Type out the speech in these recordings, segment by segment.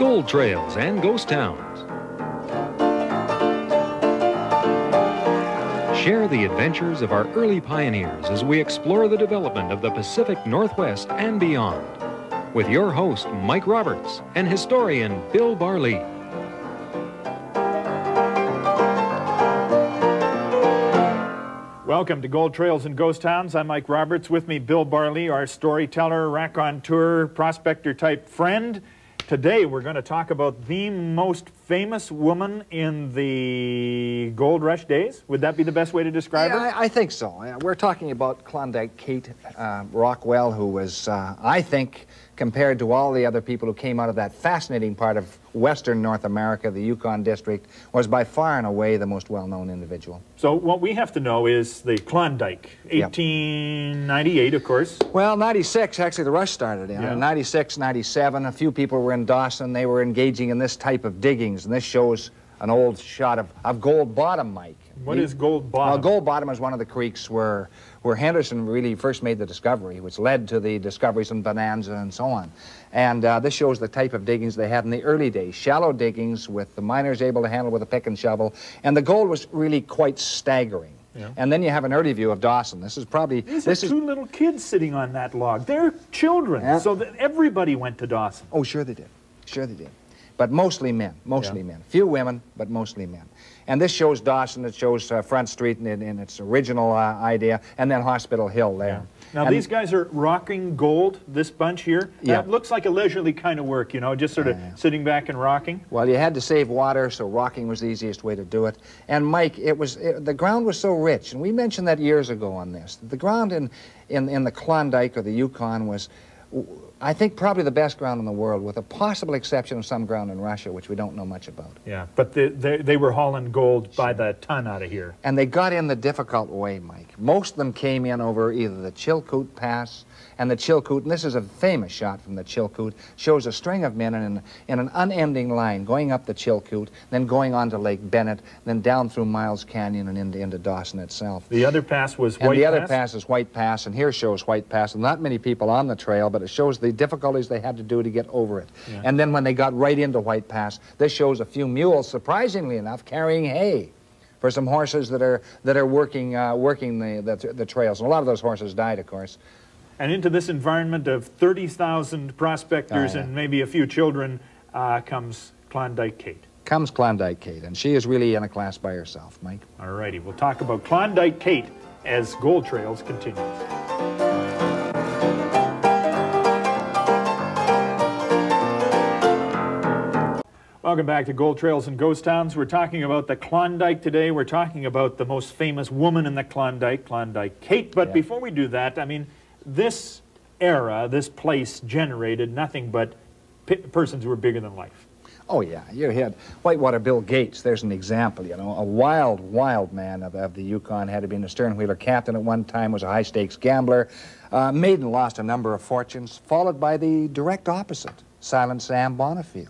Gold Trails and Ghost Towns. Share the adventures of our early pioneers as we explore the development of the Pacific Northwest and beyond. With your host, Mike Roberts, and historian Bill Barley. Welcome to Gold Trails and Ghost Towns. I'm Mike Roberts. With me, Bill Barley, our storyteller, raconteur, prospector type friend. Today, we're going to talk about the most famous woman in the gold rush days. Would that be the best way to describe Yeah, her? I, I think so. We're talking about Klondike Kate uh, Rockwell, who was, uh, I think, compared to all the other people who came out of that fascinating part of western North America, the Yukon District, was by far and away the most well-known individual. So, what we have to know is the Klondike, Yep. 1898, of course. Well, 96, actually, the rush started in. Yeah. In 96, 97, a few people were in Dawson. They were engaging in this type of diggings, and this shows an old shot of, of Gold Bottom, Mike. What We- is Gold Well, Bottom? Gold Bottom is one of the creeks where, where Henderson really first made the discovery, which led to the discoveries in Bonanza and so on. And uh, this shows the type of diggings they had in the early days, shallow diggings with the miners able to handle with a pick and shovel. And the gold was really quite staggering. Yeah. And then you have an early view of Dawson. This is probably These this is two little kids sitting on that log. They're children, Yeah. so that everybody went to Dawson. Oh, sure they did. Sure they did. But mostly men, mostly Yeah. men. Few women, but mostly men. And this shows Dawson, it shows uh, Front Street in, in its original uh, idea, and then Hospital Hill there. Now, And- these guys are rocking gold, this bunch here. Yeah. That looks like a leisurely kind of work, you know, just sort of Yeah, yeah. sitting back and rocking. Well, you had to save water, so rocking was the easiest way to do it. And Mike, it was it, the ground was so rich, and we mentioned that years ago on this. The ground in in, in the Klondike or the Yukon was, I think, probably the best ground in the world, with a possible exception of some ground in Russia, which we don't know much about. Yeah, but they, they, they were hauling gold by the ton out of here. And they got in the difficult way, Mike. Most of them came in over either the Chilkoot Pass and the Chilkoot, and this is a famous shot from the Chilkoot, shows a string of men in an, in an unending line going up the Chilkoot, then going on to Lake Bennett, then down through Miles Canyon and into, into Dawson itself. The other pass was And White the other Pass? pass is White Pass, and here shows White Pass. And not many people on the trail, but it shows the difficulties they had to do to get over it. Yeah. And then when they got right into White Pass, this shows a few mules, surprisingly enough, carrying hay for some horses that are that are working uh, working the, the the trails. And a lot of those horses died, of course. And into this environment of 30,000 prospectors Oh, yeah. and maybe a few children uh, comes Klondike Kate. Comes Klondike Kate, and she is really in a class by herself, Mike. All righty, we'll talk about Klondike Kate as Gold Trails continues. Welcome back to Gold Trails and Ghost Towns. We're talking about the Klondike today. We're talking about the most famous woman in the Klondike, Klondike Kate. But Yeah. before we do that, I mean, this era, this place generated nothing but persons who were bigger than life. Oh, yeah. You had Whitewater Bill Gates. There's an example, you know. A wild, wild man of, of the Yukon. Had to be a stern wheeler captain at one time, was a high stakes gambler. Uh, made and lost a number of fortunes, followed by the direct opposite, Silent Sam Bonifield,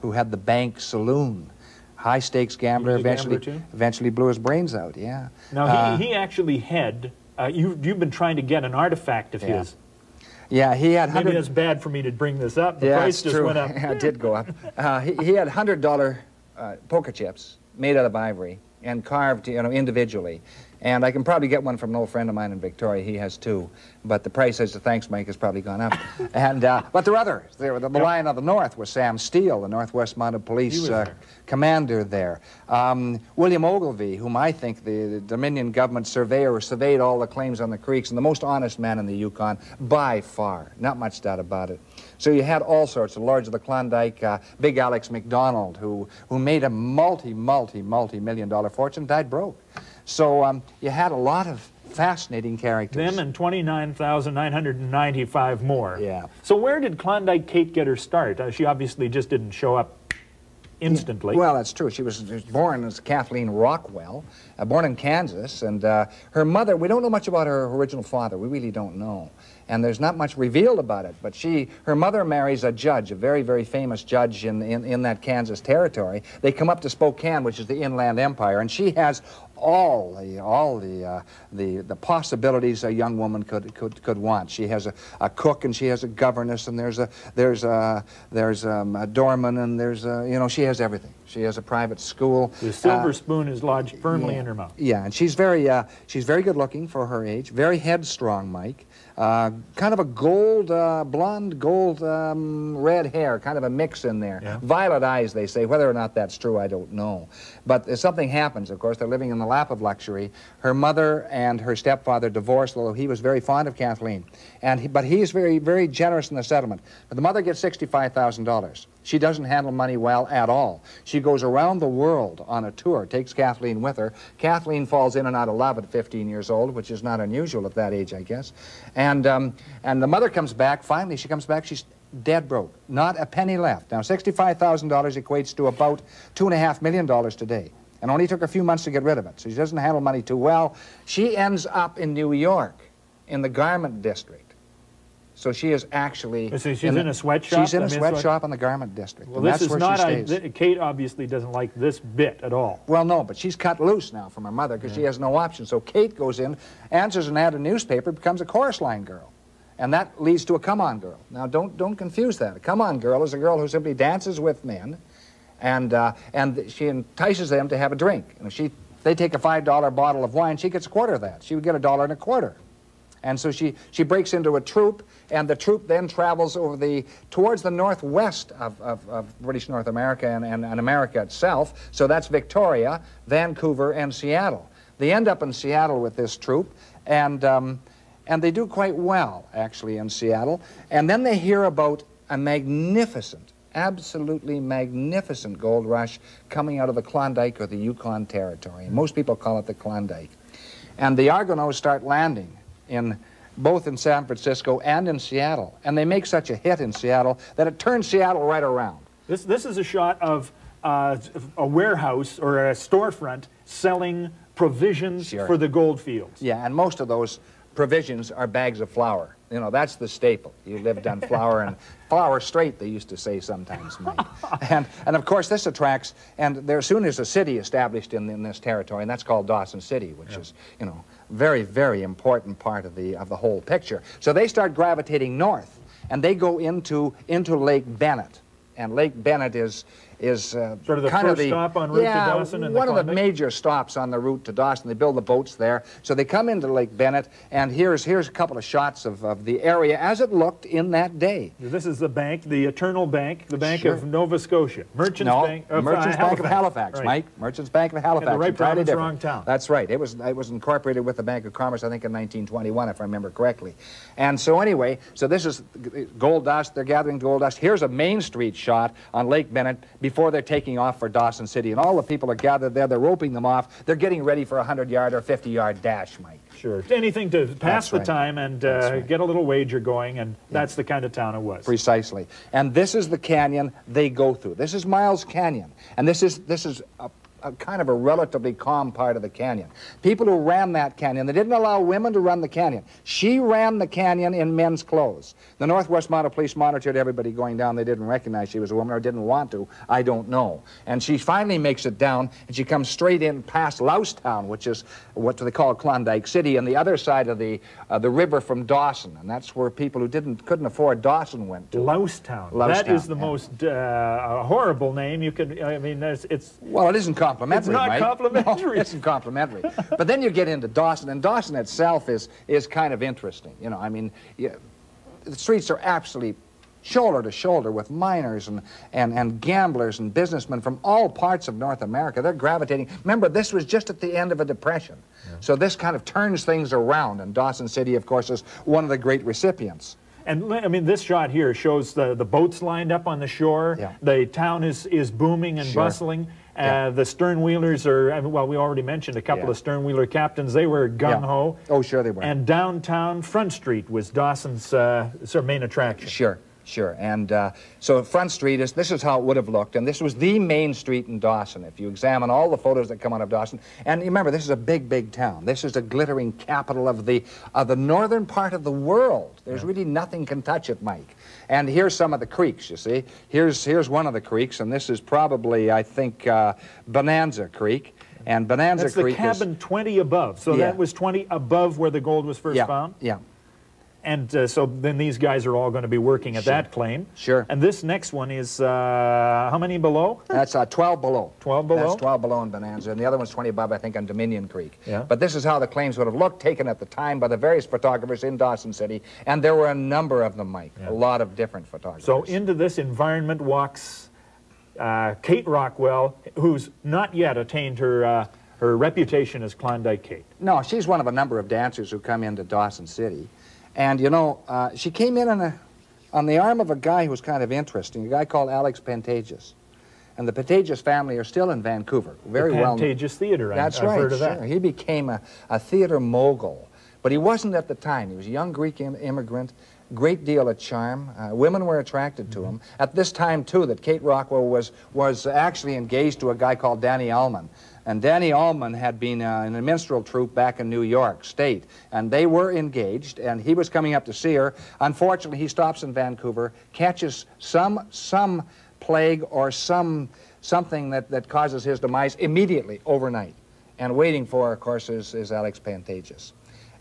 who had the bank saloon. High stakes gambler, eventually, gambler, eventually blew his brains out, yeah. Now, Uh, he, he actually had, uh, you, you've been trying to get an artifact of Yeah. his. yeah, he had Maybe 100 that's bad for me to bring this up. The yeah, price just true. went up. Yeah, it did go up. Uh, he, he had hundred dollar uh, poker chips made out of ivory and carved, you know, individually. And I can probably get one from an old friend of mine in Victoria. He has two, but the price, as the thanks Mike, has probably gone up. and uh, but there are others. There, the, the Yep. Lion of the North was Sam Steele, the Northwest Mounted Police uh, there. commander there. Um, William Ogilvie, whom I think the, the Dominion government surveyor surveyed all the claims on the creeks, and the most honest man in the Yukon by far. Not much doubt about it. So you had all sorts of lords of the Klondike, uh, Big Alex McDonald, who, who made a multi, multi, multi million dollar fortune, died broke. So um, you had a lot of fascinating characters. Them and 29,995 more. Yeah. So where did Klondike Kate get her start? Uh, she obviously just didn't show up instantly. Well, that's true. She was, she was born as Kathleen Rockwell, uh, born in Kansas, and uh, her mother, we don't know much about her original father. We really don't know. and there's not much revealed about it. But she, her mother marries a judge, a very, very famous judge in, in, in that Kansas territory. They come up to Spokane, which is the Inland Empire, and she has all the all the uh, the the possibilities a young woman could could could want. She has a, a cook and she has a governess and there's a there's a there's um, a doorman and there's a, you know she has everything. She has a private school. The silver uh, spoon is lodged firmly yeah, in her mouth. Yeah, and she's very uh, she's very good looking for her age. Very headstrong, Mike. Uh, kind of a gold, uh, blonde, gold, um, red hair, kind of a mix in there. Yeah. Violet eyes, they say. Whether or not that's true, I don't know. But something happens, of course. They're living in the lap of luxury. Her mother and her stepfather divorced, although he was very fond of Kathleen. And he, but he's very, very generous in the settlement. But the mother gets $65,000. She doesn't handle money well at all. She goes around the world on a tour, takes Kathleen with her. Kathleen falls in and out of love at 15 years old, which is not unusual at that age, I guess. And, um, and the mother comes back. Finally, she comes back. She's dead broke. Not a penny left. Now, $65,000 equates to about $2.5 million today. And only took a few months to get rid of it. So she doesn't handle money too well. She ends up in New York in the garment district. So she is actually. So she's in, in a sweatshop. She's in a sweatshop in the garment district. Well, this is not. Kate obviously doesn't like this bit at all. Well, no, but she's cut loose now from her mother because yeah. she has no option. So Kate goes in, answers an ad in a newspaper, becomes a chorus line girl. And that leads to a come-on girl. Now, don't, don't confuse that. A come-on girl is a girl who simply dances with men, and, uh, and she entices them to have a drink. And she, they take a $5 bottle of wine, she gets a quarter of that. She would get a dollar and a quarter. And so she, she breaks into a troop, and the troop then travels over the, towards the northwest of, of, of British North America and, and, and, America itself. So that's Victoria, Vancouver, and Seattle. They end up in Seattle with this troop, and, um, and they do quite well, actually, in Seattle. And then they hear about a magnificent, absolutely magnificent gold rush coming out of the Klondike or the Yukon Territory. Most people call it the Klondike. And the Argonauts start landing in both in San Francisco and in Seattle. And they make such a hit in Seattle that it turns Seattle right around. This, this is a shot of uh, a warehouse or a storefront selling provisions sure. for the gold fields. Yeah, and most of those provisions are bags of flour. You know, that's the staple. You lived on flour and flour straight, they used to say sometimes, Mike. and, and of course, this attracts, and there soon is a city established in, in this territory, and that's called Dawson City, which yeah. is, you know, very, very important part of the, of the whole picture. So they start gravitating north, and they go into, into Lake Bennett. And Lake Bennett is, is uh, sort of the kind first of the, stop on route yeah, to Dawson. one the of the major stops on the route to Dawson. They build the boats there, so they come into Lake Bennett, and here's here's a couple of shots of, of the area as it looked in that day. This is the bank, the Eternal Bank, the Bank sure. of Nova Scotia, Merchants no, Bank of Merchants uh, Bank of Halifax, right. Mike. Merchants Bank of Halifax. In the right province, wrong town. That's right. It was it was incorporated with the Bank of Commerce, I think, in 1921, if I remember correctly. And so anyway, so this is gold dust. They're gathering gold dust. Here's a Main Street shot on Lake Bennett before they're taking off off for Dawson City, and all the people are gathered there. They're roping them off. They're getting ready for a 100-yard or 50-yard dash, Mike. Sure. Anything to pass that's the right. time and uh, right. get a little wager going, and yeah. that's the kind of town it was. Precisely. And this is the canyon they go through. This is Miles Canyon, and this is this is a a kind of a relatively calm part of the canyon. People who ran that canyon, they didn't allow women to run the canyon. She ran the canyon in men's clothes. The Northwest Mounted Police monitored everybody going down. They didn't recognize she was a woman or didn't want to. I don't know. And she finally makes it down, and she comes straight in past Lousetown, which is what they call Klondike City, on the other side of the uh, the river from Dawson. And that's where people who didn't couldn't afford Dawson went to. Lousetown. Lousetown that is the yeah. most uh, horrible name you could. I mean, it's. Well, it isn't complimentary. It's not Mike. complimentary. No, it's complimentary. but then you get into Dawson, and Dawson itself is is kind of interesting. You know, I mean, you, the streets are absolutely shoulder to shoulder with miners and, and, and gamblers and businessmen from all parts of North America. They're gravitating. Remember, this was just at the end of a depression. Yeah. So this kind of turns things around, and Dawson City, of course, is one of the great recipients. And I mean, this shot here shows the, the boats lined up on the shore. Yeah. The town is, is booming and sure. bustling. Uh, The stern wheelers are, well, we already mentioned a couple yeah. of stern wheeler captains. They were gung ho. Yeah. Oh, sure they were. And downtown Front Street was Dawson's uh, sort of main attraction. Sure. Sure, and uh, so Front Street is, this is how it would have looked, and this was the main street in Dawson, if you examine all the photos that come out of Dawson. And remember, this is a big, big town. This is a glittering capital of the, of the northern part of the world. There's yeah. really nothing can touch it, Mike. And here's some of the creeks, you see. Here's, here's one of the creeks, and this is probably, I think, uh, Bonanza Creek. And Bonanza That's Creek the cabin is, 20 above. So yeah. that was 20 above where the gold was first yeah, found? Yeah. And uh, so then these guys are all going to be working at sure. that claim. Sure. And this next one is uh, how many below? That's uh, 12 below. 12 below? That's 12 below in Bonanza. And the other one's 20 above, I think, on Dominion Creek. Yeah. But this is how the claims would have looked, taken at the time by the various photographers in Dawson City. And there were a number of them, Mike. Yeah. A lot of different photographers. So into this environment walks uh, Kate Rockwell, who's not yet attained her uh, her reputation as Klondike Kate. No, she's one of a number of dancers who come into Dawson City. And, you know, uh, she came in on, a, on the arm of a guy who was kind of interesting, a guy called Alex Pantages. And the Pantages family are still in Vancouver. Very the well. Pantages Theater, That's I've right, heard of sure. that. He became a, a theater mogul. But he wasn't at the time. He was a young Greek Im immigrant, great deal of charm. Uh, women were attracted to him. At this time, too, that Kate Rockwell was, was actually engaged to a guy called Danny Allman. And Danny Allman had been uh, in a minstrel troupe back in New York State, and they were engaged, and he was coming up to see her. Unfortunately, he stops in Vancouver, catches some, some plague or some, something that, that causes his demise immediately, overnight. And waiting for, of course, is, is Alex Pantages.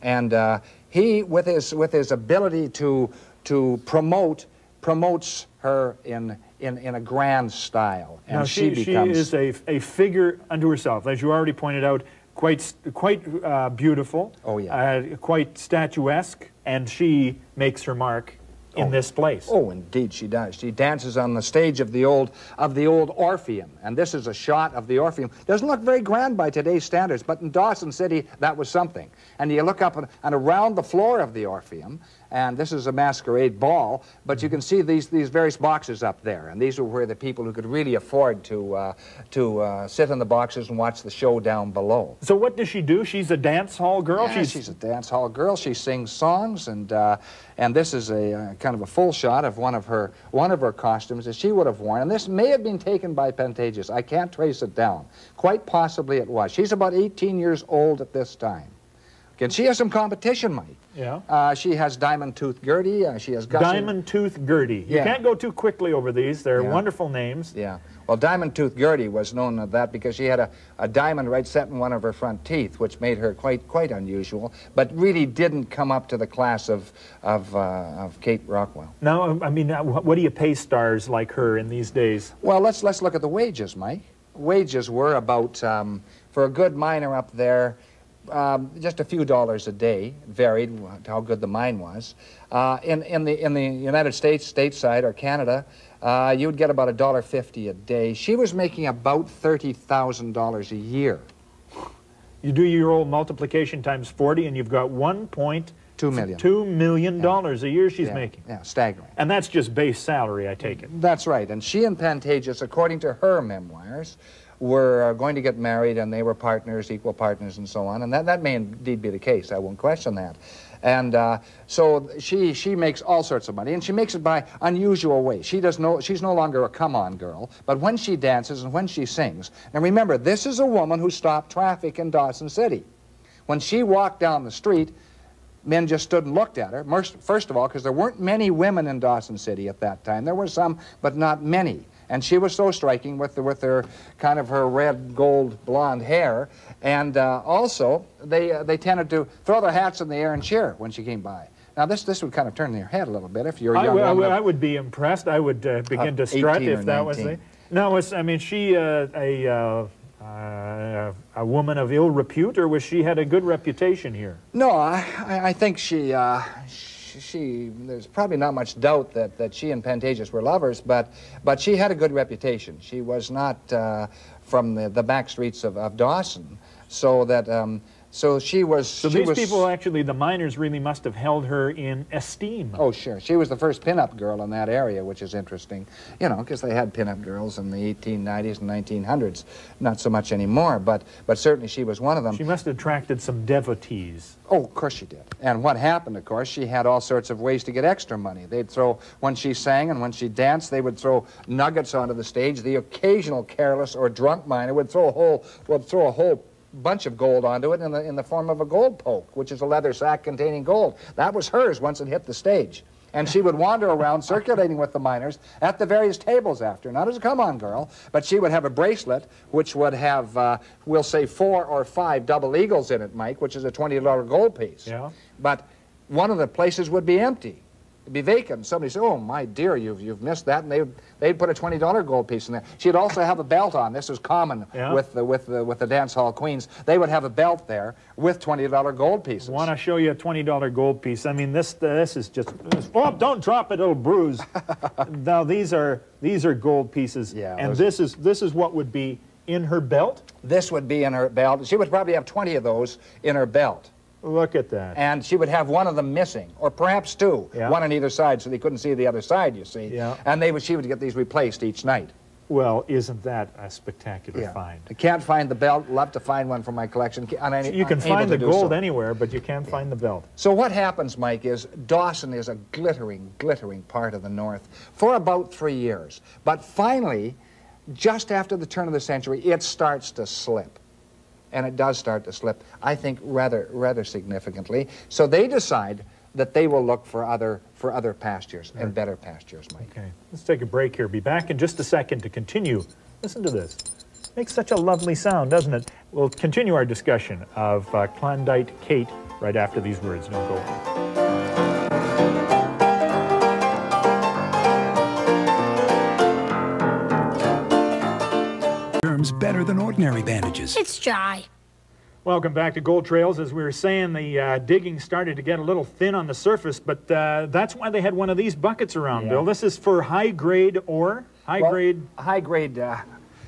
And uh, he, with his, with his ability to, to promote, promotes her in in, in a grand style. And now, she, she, becomes... she is a, a figure unto herself, as you already pointed out, quite, quite uh, beautiful, oh, yeah. Uh, quite statuesque, and she makes her mark in oh. this place. Oh, indeed she does. She dances on the stage of the old of the old Orpheum, and this is a shot of the Orpheum. Doesn't look very grand by today's standards, but in Dawson City that was something. And you look up and, and around the floor of the Orpheum, and this is a masquerade ball, but you can see these, these various boxes up there, and these were where the people who could really afford to, uh, to uh, sit in the boxes and watch the show down below. So what does she do? She's a dance hall girl? Yeah, she's, she's a dance hall girl. She sings songs, and, uh, and this is a uh, kind of a full shot of one of, her, one of her costumes that she would have worn, and this may have been taken by Pantages. I can't trace it down. Quite possibly it was. She's about 18 years old at this time. And she has some competition, Mike. Yeah. Uh, she has Diamond Tooth Gertie. Uh, she has Gussie. Diamond Tooth Gertie. You yeah. can't go too quickly over these. They're yeah. wonderful names. Yeah. Well, Diamond Tooth Gertie was known as that because she had a, a diamond right set in one of her front teeth, which made her quite quite unusual, but really didn't come up to the class of of, uh, of Kate Rockwell. Now, I mean, what do you pay stars like her in these days? Well, let's let's look at the wages, Mike. Wages were about um, for a good miner up there um, just a few dollars a day, varied how good the mine was. Uh, in, in, the, in the United States, stateside, or Canada, uh, you would get about a dollar fifty a day. She was making about $30,000 a year. You do your old multiplication times 40, and you've got one point two million. Two million dollars yeah. a year she's yeah. making. Yeah, staggering. And that's just base salary, I take it. That's right. And she and Pantages, according to her memoirs, were uh, going to get married and they were partners, equal partners, and so on. And that, that may indeed be the case. I won't question that. And uh, so she, she makes all sorts of money, and she makes it by unusual ways. She does no, she's no longer a come-on girl, but when she dances and when she sings, and remember, this is a woman who stopped traffic in Dawson City. When she walked down the street, men just stood and looked at her. First of all, because there weren't many women in Dawson City at that time. There were some, but not many. And she was so striking with, the, with her kind of her red, gold, blonde hair. And uh, also, they, uh, they tended to throw their hats in the air and cheer when she came by. Now, this, this would kind of turn your head a little bit if you're a young I, woman. I, I would be impressed. I would uh, begin to strut if that 19. was the... No, was, I mean, she uh, a, uh, uh, a woman of ill repute, or was she had a good reputation here? No, I, I think she, uh, she, there's probably not much doubt that, that she and Pantages were lovers, but, but she had a good reputation. She was not uh, from the, the back streets of, of Dawson, so that um, So she was. So she these was, people, actually, the miners really must have held her in esteem. Oh, sure. She was the first pinup girl in that area, which is interesting. You know, because they had pinup girls in the 1890s and 1900s. Not so much anymore, but, but certainly she was one of them. She must have attracted some devotees. Oh, of course she did. And what happened, of course, she had all sorts of ways to get extra money. They'd throw, when she sang and when she danced, they would throw nuggets onto the stage. The occasional careless or drunk miner would throw a whole, would throw a whole bunch of gold onto it in the, in the form of a gold poke, which is a leather sack containing gold. That was hers once it hit the stage. And she would wander around circulating with the miners at the various tables after. Not as a come-on girl, but she would have a bracelet which would have, uh, we'll say, four or five double eagles in it, Mike, which is a $20 gold piece. Yeah. But one of the places would be empty. Be vacant. Somebody said, oh, my dear, you've, you've missed that. And they they'd put a $20 gold piece in there. She'd also have a belt on. This was common Yeah. with, the, with, the, with the dance hall queens. They would have a belt there with $20 gold pieces. Want to show you a $20 gold piece. I mean, this this is just, oh, don't drop it, it'll bruise. now, these are, these are gold pieces. Yeah, And this is, this is what would be in her belt. This would be in her belt. She would probably have 20 of those in her belt. Look at that. And she would have one of them missing, or perhaps two, Yeah. one on either side, so they couldn't see the other side, you see. Yeah. And they would, she would get these replaced each night. Well, isn't that a spectacular find? I can't find the belt. Love to find one for my collection. And I, You can find the gold so. anywhere, but you can't find the belt. So what happens, Mike, is Dawson is a glittering, glittering part of the North for about three years. But finally, just after the turn of the century, it starts to slip. And it does start to slip, I think, rather, rather significantly. So they decide that they will look for other, for other pastures and better pastures, Mike. Okay, let's take a break here. Be back in just a second to continue. Listen to this. Makes such a lovely sound, doesn't it? We'll continue our discussion of uh, Klondike Kate right after these words. Don't go. away. Germs better than ordinary bandages. It's dry. Welcome back to Gold Trails. As we were saying, the uh, digging started to get a little thin on the surface, but uh, that's why they had one of these buckets around, Yeah. Bill. This is for high-grade ore, Well, high-grade high-grade uh,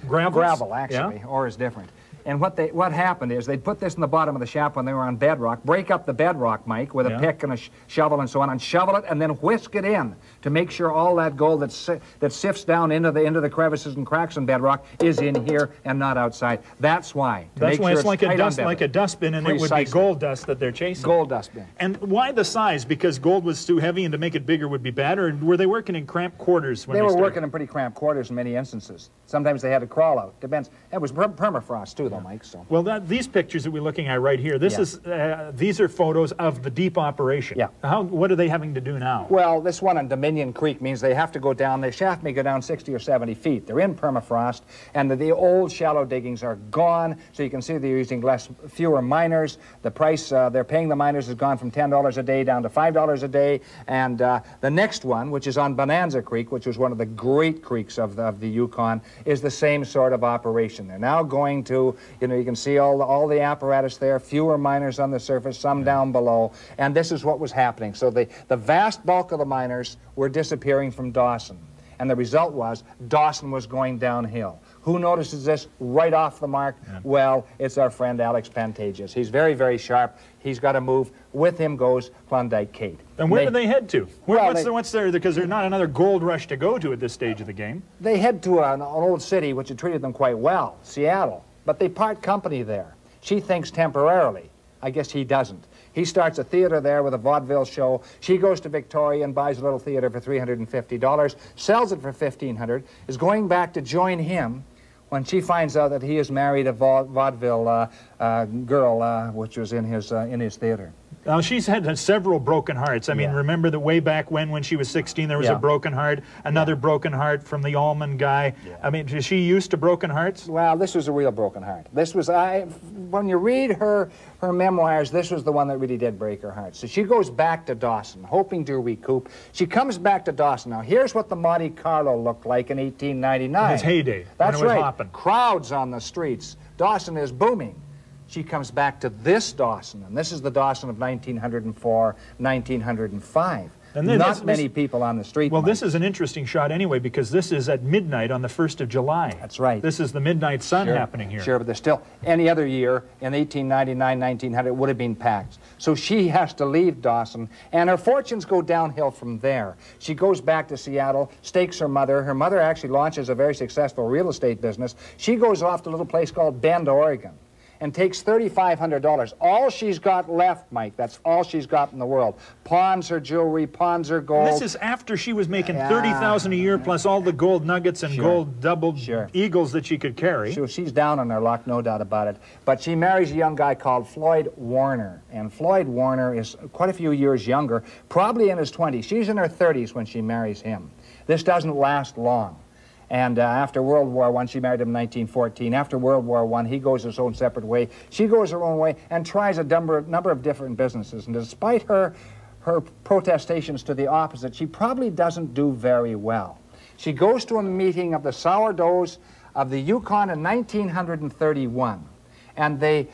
gravels? gravel, actually, Yeah? or is different. And what they what happened is they'd put this in the bottom of the shaft when they were on bedrock, break up the bedrock, Mike, with Yeah. a pick and a sh shovel and so on, and shovel it and then whisk it in to make sure all that gold that si that sifts down into the into the crevices and cracks in bedrock is in here and not outside. That's why. That's why sure it's like a dust, like a dustbin, and it would be gold dust that they're chasing. gold dustbin. And why the size? Because gold was too heavy, and to make it bigger would be bad, or were they working in cramped quarters when They they, were started? working in pretty cramped quarters in many instances. Sometimes they had to crawl out. Depends. It was per permafrost too, though, Mike. So. Well, that, these pictures that we're looking at right here, this Yeah. is uh, these are photos of the deep operation. Yeah. How? What are they having to do now? Well, this one on Dominion Creek means they have to go down, the shaft may go down 60 or 70 feet. They're in permafrost, and the, the old shallow diggings are gone, so you can see they're using less, fewer miners. The price uh, they're paying the miners has gone from $10 a day down to $5 a day, and uh, the next one, which is on Bonanza Creek, which was one of the great creeks of the, of the Yukon, is the same sort of operation. They're now going to, you know, you can see all the, all the apparatus there, fewer miners on the surface, some down below, and this is what was happening. So the, the vast bulk of the miners were disappearing from Dawson, and the result was Dawson was going downhill. Who notices this right off the mark? Well, it's our friend Alex Pantages. He's very, very sharp. He's got to move. With him goes Klondike Kate. and where do they head to? Where, Well, what's, they- the, what's there? Because there's not another gold rush to go to at this stage of the game. They head to an, an old city which had treated them quite well, Seattle. But they part company there. She thinks temporarily. I guess he doesn't. He starts a theater there with a vaudeville show. She goes to Victoria and buys a little theater for $350, sells it for 1,500, is going back to join him when she finds out that he has married a vaudeville uh, uh, girl, uh, which was in his, uh, in his theater. Now, she's had several broken hearts. I mean, Yeah. remember that way back when, when she was 16, there was Yeah. a broken heart, another broken heart from the almond guy. I mean, is she used to broken hearts? Well, this was a real broken heart. This was I. When you read her her memoirs, this was the one that really did break her heart. So she goes back to Dawson, hoping to recoup. She comes back to Dawson. Now, here's what the Monte Carlo looked like in 1899. In its heyday, when That's it was right. hopping. Crowds on the streets. Dawson is booming. She comes back to this Dawson, and this is the Dawson of 1904, 1905. And then Not many people on the street. Well, Mike. this is an interesting shot anyway because this is at midnight on the 1st of July. That's right. This is the midnight sun Sure, happening here. Sure, but there's still any other year in 1899, 1900, it would have been packed. So she has to leave Dawson, and her fortunes go downhill from there. She goes back to Seattle, stakes her mother. Her mother actually launches a very successful real estate business. She goes off to a little place called Bend, Oregon. And takes $3,500. All she's got left, Mike, that's all she's got in the world. Pawns her jewelry, pawns her gold. This is after she was making Yeah. 30000 a year plus all the gold nuggets and Sure. gold double Sure. eagles that she could carry. She, she's down on her luck, no doubt about it. But she marries a young guy called Floyd Warner. And Floyd Warner is quite a few years younger, probably in his 20s. She's in her 30s when she marries him. This doesn't last long. And uh, after World War I, she married him in 1914. After World War I, he goes his own separate way. She goes her own way and tries a number, number of different businesses. And despite her, her protestations to the opposite, she probably doesn't do very well. She goes to a meeting of the sourdoughs of the Yukon in 1931, and they,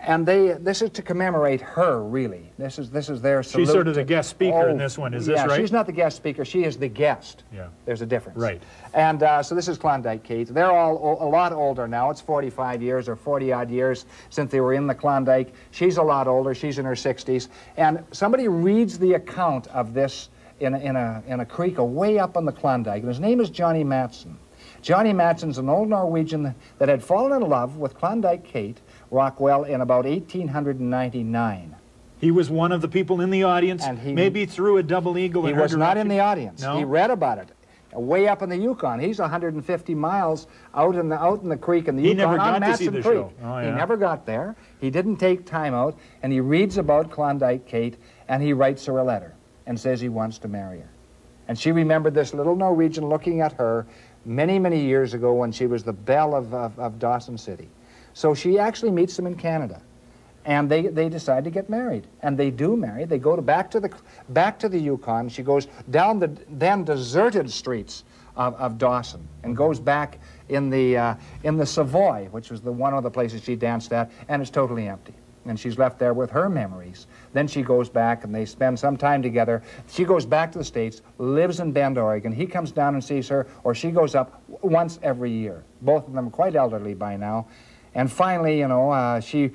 and they, this is to commemorate her, really. This is this is their salute. sort of the guest speaker in this one, is this yeah, right? she's not the guest speaker. She is the guest. Yeah. There's a difference. Right. And uh, so this is Klondike Kate. They're all o- a lot older now. It's 45 years or 40 odd years since they were in the Klondike. She's a lot older. She's in her 60s. And somebody reads the account of this in a, in a, in a creek away up on the Klondike. And his name is Johnny Matson. Johnny Matson's an old Norwegian that had fallen in love with Klondike Kate Rockwell in about 1899. He was one of the people in the audience, And he- maybe threw a double eagle He was not in the audience. No? He read about it. Way up in the Yukon. He's 150 miles out in the out in the creek in the He Yukon never on got to see Matson the Creek. show. Oh, He never got there. He didn't take time out, and he reads about Klondike Kate, and he writes her a letter and says he wants to marry her. And she remembered this little Norwegian looking at her many, many years ago when she was the belle of, of, of Dawson City. So she actually meets him in Canada. And they, they decide to get married. And they do marry. They go to back to the back to the yukon. She goes down the then deserted streets of, of dawson and goes back in the uh, in the savoy which was the one of the places she danced at and it's totally empty. And she's left there with her memories. Then she goes back and they spend some time together. She goes back to the states lives in bend oregon. He comes down and sees her or she goes up once every year. Both of them quite elderly by now and finally, you know, uh, she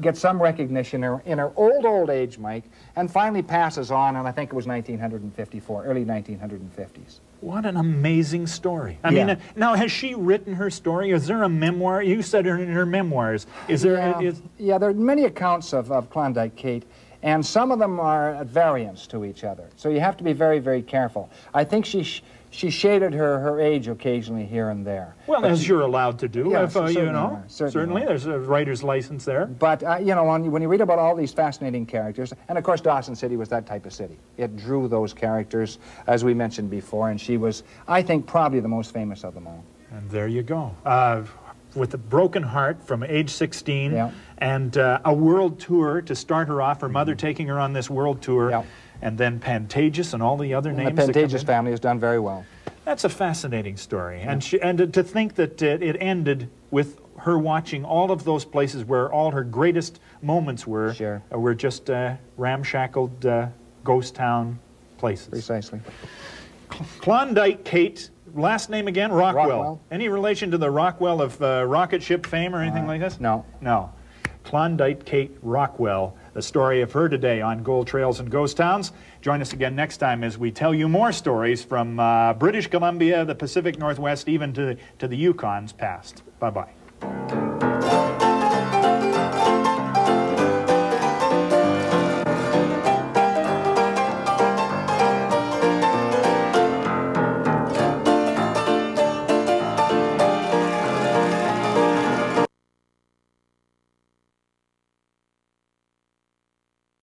gets some recognition in her, in her old, old age, Mike, and finally passes on, and I think it was 1954, early 1950s. What an amazing story. I Yeah. mean, uh, now has she written her story? Is there a memoir? You said her in her memoirs. Is there? Yeah, is- yeah, there are many accounts of, of Klondike Kate, and some of them are at variance to each other. So you have to be very, very careful. I think she, sh- she shaded her, her age occasionally here and there. well, But as she- you're allowed to do, Yeah, if uh, you certainly know, are, certainly there's a writer's license there. But, uh, you know, when, when you read about all these fascinating characters, and of course Dawson City was that type of city. It drew those characters, as we mentioned before, and she was, I think, probably the most famous of them all. And there you go. Uh, with a broken heart from age 16 Yeah. And uh, a world tour to start her off, her mother taking her on this world tour, Yeah. and then Pantages and all the other And names. the Pantages family has done very well. That's a fascinating story. And, she, and to- think that uh, it ended with her watching all of those places where all her greatest moments were, Sure. uh, were just uh, ramshackled uh, ghost town places. Precisely. Klondike Kate, last name again? Rockwell. Rockwell. Any relation to the Rockwell of uh, rocket ship fame or anything like this? No. No. Klondike Kate Rockwell, the story of her today on Gold Trails and Ghost Towns. Join us again next time as we tell you more stories from uh, British Columbia, the Pacific Northwest, even to, to the Yukon's past. Bye bye.